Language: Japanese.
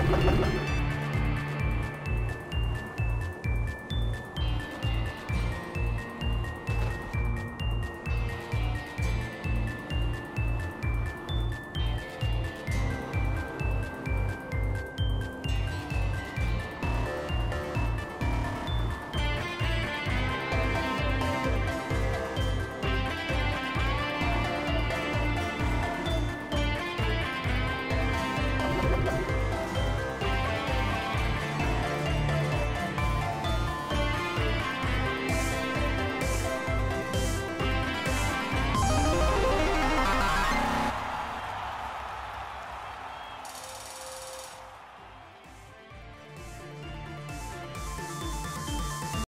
ハハハハ!